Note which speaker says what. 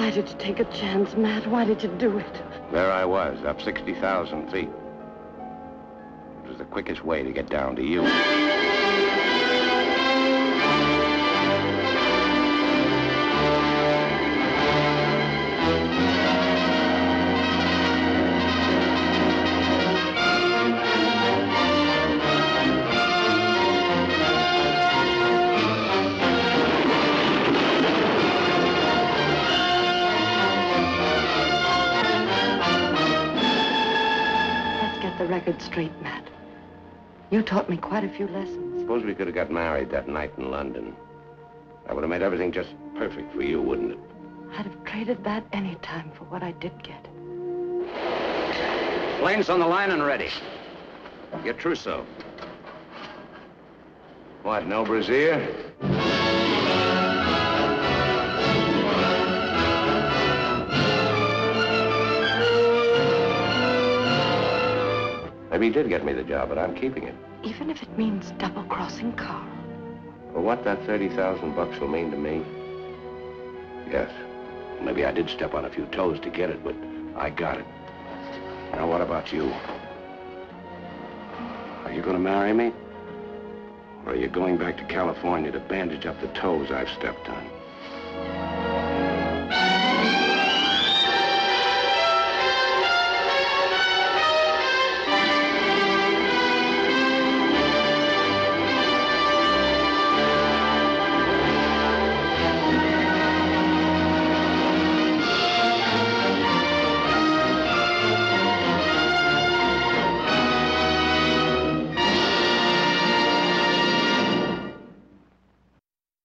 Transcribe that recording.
Speaker 1: Why did you take a chance, Matt? Why did you do it?
Speaker 2: There I was, up 60,000 feet. It was the quickest way to get down to you.
Speaker 1: Record straight, Matt. You taught me quite a few lessons.
Speaker 2: Suppose we could have got married that night in London. That would have made everything just perfect for you, wouldn't it?
Speaker 1: I'd have traded that any time for what I did get.
Speaker 2: Planes on the line and ready. Get trousseau. What, no brassiere? Maybe he did get me the job, but I'm keeping it.
Speaker 1: Even if it means double-crossing Carl.
Speaker 2: For what that 30,000 bucks will mean to me? Yes. Maybe I did step on a few toes to get it, but I got it. Now, what about you? Are you going to marry me? Or are you going back to California to bandage up the toes I've stepped on?